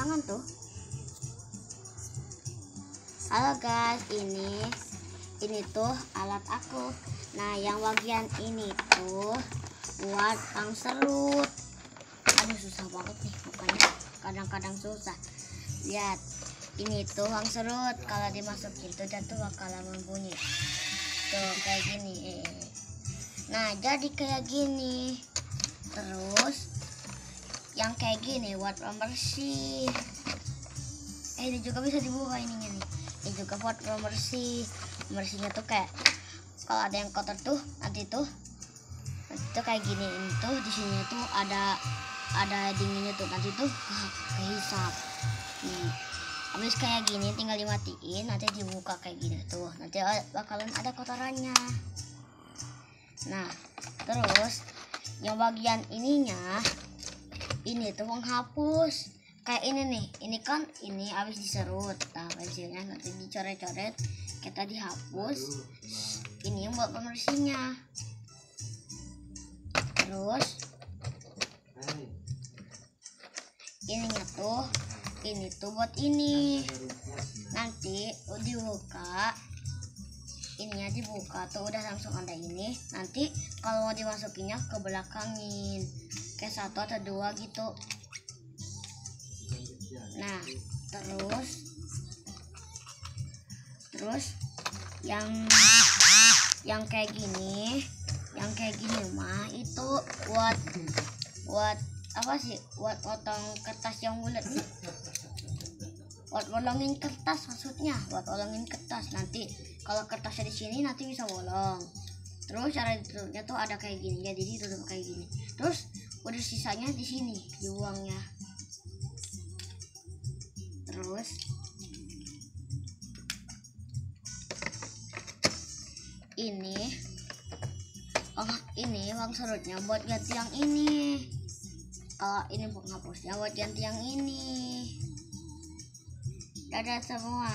tangan tuh. Halo guys ini ini tuh alat aku. Nah yang bagian ini tuh buat pang serut aduh susah banget nih bukannya kadang-kadang susah. Lihat ini tuh pang serut kalau dimasukin tuh dia tuh bakalan membunyi. Tuh kayak gini. Nah jadi kayak gini. Terus yang kayak gini buat pembersih. Eh ini juga bisa dibuka ininya nih. Ini juga buat pembersih. Pembersihnya tuh kayak kalau ada yang kotor tuh nanti tuh nanti tuh kayak gini. Ini tuh di sini tuh ada ada dinginnya tuh. Nanti tuh ke, kehisap. Nih habis kayak gini tinggal dimatiin. Nanti dibuka kayak gini tuh. Nanti bakalan ada kotorannya. Nah terus yang bagian ininya ini tuh menghapus kayak ini nih ini kan ini habis diserut. Nah pensilnya nanti dicoret-coret kita dihapus. Ini yang buat pembersihnya. Terus ininya tuh ini tuh buat ini. Nanti dibuka. Ininya dibuka tuh udah langsung ada ini. Nanti kalau mau dimasukinnya ke belakangin kayak satu atau dua gitu. Nah terus terus yang yang kayak gini yang kayak gini mah itu buat buat apa sih? Buat potong kertas yang bulat buat bolongin kertas maksudnya buat bolongin kertas. Nanti kalau kertasnya di sini nanti bisa bolong. Terus cara ditutupnya tuh ada kayak gini ya jadi tutup kayak gini. Terus udah sisanya di sini dibuangnya terus ini oh ini uang serutnya buat ganti yang ini. Kalau ini penghapusnya buat ganti yang ini. Dadah semua